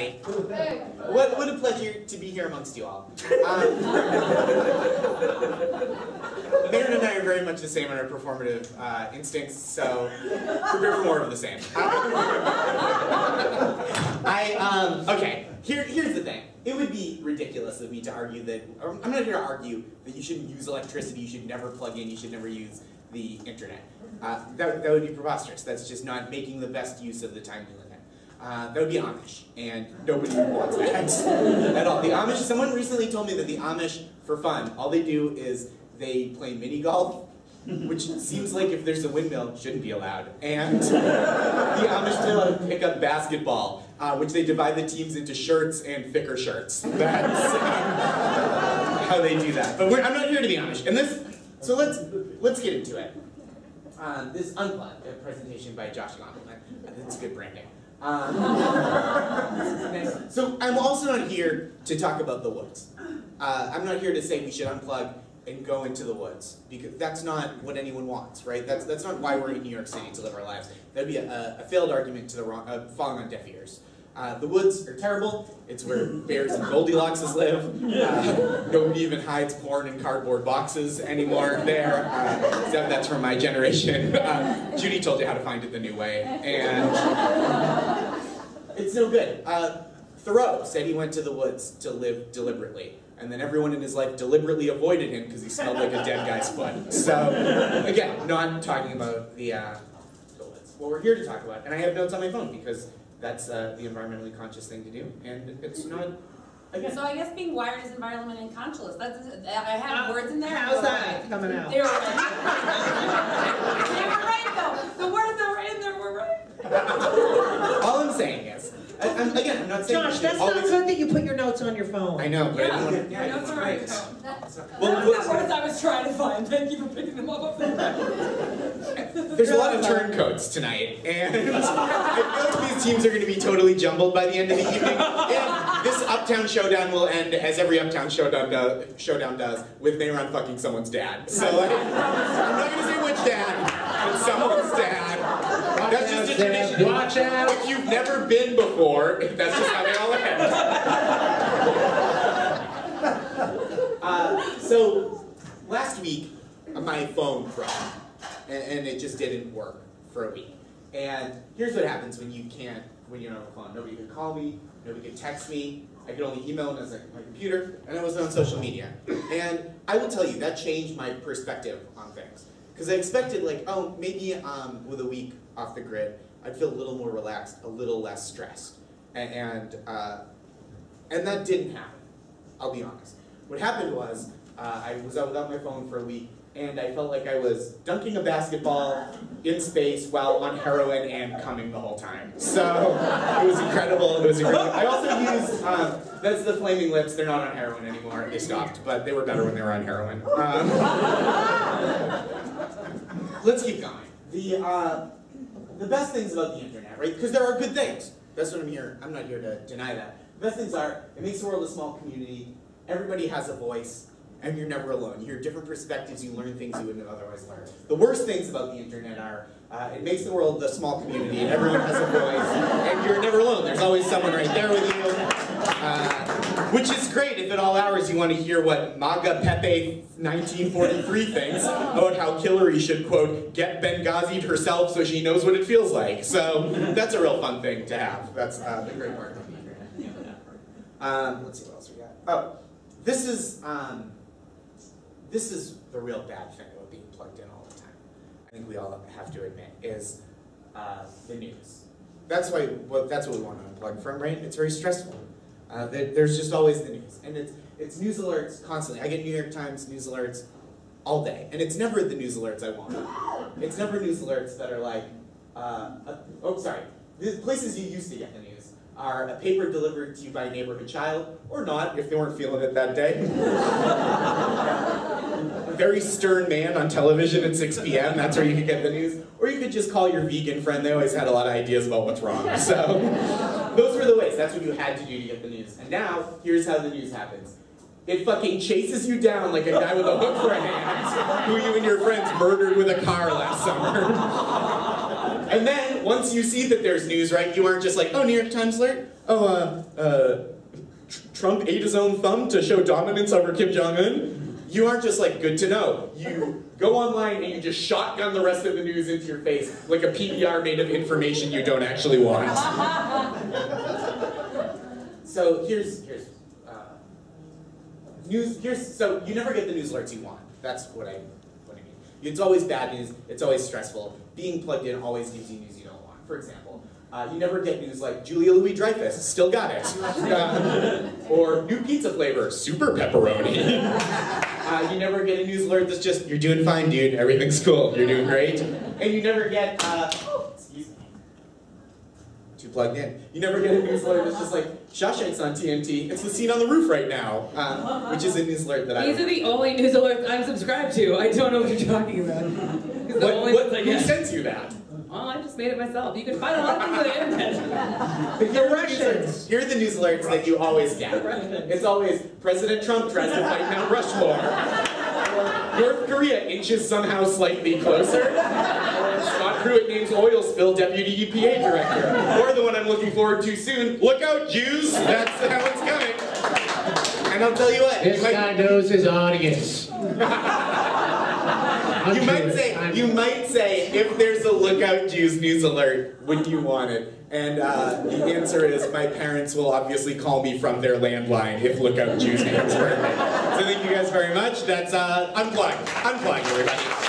everybody. What, what a pleasure to be here amongst you all. Um, Mehran and I are very much the same in our performative uh, instincts, so prepare for more of the same. I, um, okay, here, here's the thing. It would be ridiculous of me to argue that, I'm not here to argue that you shouldn't use electricity, you should never plug in, you should never use the internet. Uh, that, that would be preposterous. That's just not making the best use of the time we live. Uh, that would be Amish, and nobody wants that at all. The Amish, someone recently told me that the Amish, for fun, all they do is they play mini golf, which seems like if there's a windmill, shouldn't be allowed. And the Amish play a pickup basketball, uh, which they divide the teams into shirts and thicker shirts. That's how they do that. But I'm not here to be Amish. And this, so let's let's get into it. Um, this unplugged a presentation by Josh Gondelman. That's good branding. Um, so I'm also not here to talk about the woods. Uh, I'm not here to say we should unplug and go into the woods because that's not what anyone wants, right? That's that's not why we're in New York City to live our lives. That'd be a, a failed argument to the wrong, uh, falling on deaf ears. Uh, the woods are terrible. It's where bears and Goldilockses live. Uh, nobody even hides porn in cardboard boxes anymore there. Uh, except that's from my generation. Uh, Judy told you how to find it the new way. And it's no good. Uh, Thoreau said he went to the woods to live deliberately. And then everyone in his life deliberately avoided him because he smelled like a dead guy's foot. So, again, not talking about the, uh, the woods. What we're here to talk about, and I have notes on my phone because that's uh, the environmentally conscious thing to do, and it's not. Again. So I guess being wired is environmentally conscious. That's I have Uh, words in there. How's that coming out? They were right. they were right though. The words that were in there were right. All I'm saying is, I, I'm, again, I'm not saying. Josh, you that's not always, good that you put your notes on your phone. I know, but I don't wanna- Yeah, yeah, notes it's are right. great. though. Well, Those are the words I was trying to find. Thank you for picking them up. There's a lot of turncoats tonight, and I feel like these teams are going to be totally jumbled by the end of the evening. And this Uptown Showdown will end, as every Uptown Showdown, do, showdown does, with Mehran fucking someone's dad. So like, I'm not going to say which dad, but someone's dad. That's just a tradition. Watch out. If you've never been before, that's just how they all end. Uh, so, last week, my phone broke, and, and it just didn't work for a week. And here's what happens when you can't, when you're on a phone. Nobody could call me, nobody could text me. I could only email on my computer, and I wasn't on social media. And I will tell you, that changed my perspective on things. Because I expected, like, oh, maybe um, with a week off the grid, I'd feel a little more relaxed, a little less stressed. And, and, uh, and that didn't happen, I'll be honest. What happened was, uh, I was out without my phone for a week, and I felt like I was dunking a basketball in space while on heroin and coming the whole time. So it was incredible. It was incredible. I also used um, that's the Flaming Lips. They're not on heroin anymore. They stopped, but they were better when they were on heroin. Um, let's keep going. The uh, the best things about the internet, right? Because there are good things. That's what I'm here. I'm not here to deny that. The best things are it makes the world a small community. Everybody has a voice and you're never alone. You hear different perspectives, you learn things you wouldn't have otherwise learned. The worst things about the internet are uh, it makes the world a small community and everyone has a voice, and you're never alone. There's always someone right there with you, uh, which is great if at all hours you want to hear what MAGA Pepe 1943 thinks about how Hillary should, quote, get Benghazi'd herself so she knows what it feels like. So that's a real fun thing to have. That's uh, the great part. Um, let's see what else we got. Oh, this is um, this is the real bad thing about being plugged in all the time. I think we all have to admit is uh, the news. That's why. Well, that's what we want to unplug from, right? It's very stressful. Uh, there, there's just always the news, and it's it's news alerts constantly. I get New York Times news alerts all day, and it's never the news alerts I want. It's never news alerts that are like, uh, uh, oh, sorry, the places you used to get the news are a paper delivered to you by a neighborhood child, or not, if they weren't feeling it that day. a very stern man on television at 6 p.m., that's where you could get the news. Or you could just call your vegan friend, they always had a lot of ideas about what's wrong. So, those were the ways, that's what you had to do to get the news. And now, here's how the news happens. It fucking chases you down like a guy with a hook for a hand, who you and your friends murdered with a car last summer. And then, once you see that there's news, right, you aren't just like, oh, New York Times alert. Oh, uh, uh, Trump ate his own thumb to show dominance over Kim Jong Un. You aren't just like good to know. You go online and you just shotgun the rest of the news into your face like a PBR made of information you don't actually want. so here's here's uh, news. Here's so you never get the news alerts you want. That's what I what I mean. It's always bad news. It's always stressful. Being plugged in always gives you news you don't want. For example, uh, you never get news like Julia Louis Dreyfus still got it, Uh, or new pizza flavor, super pepperoni. uh, you never get a news alert that's just you're doing fine, dude. Everything's cool. You're doing great, and you never get. Uh, oh, excuse me. Too plugged in. You never get a news alert that's just like Shawshank's on TNT. It's the scene on the roof right now, uh, which is a news alert that I. These are the only news alerts I'm subscribed to. I don't know what you're talking about. What, what, who sends you that? Well, I just made it myself. You can find a lot of things on the internet. But here, are the news alerts- here are the news alerts that you always get. It's always President Trump tries to fight Mount Rushmore. Or North Korea inches somehow slightly closer. Or Scott Pruitt names oil spill deputy EPA director. Or the one I'm looking forward to soon, look out Jews, that's how it's coming. And I'll tell you what, you This might, guy knows his audience. you might say, you might say, if there's a lookout Jews news alert, would you want it? And uh, the answer is, my parents will obviously call me from their landline if lookout Jews news alert. So thank you guys very much. That's uh, unplugged. Unplugged, everybody.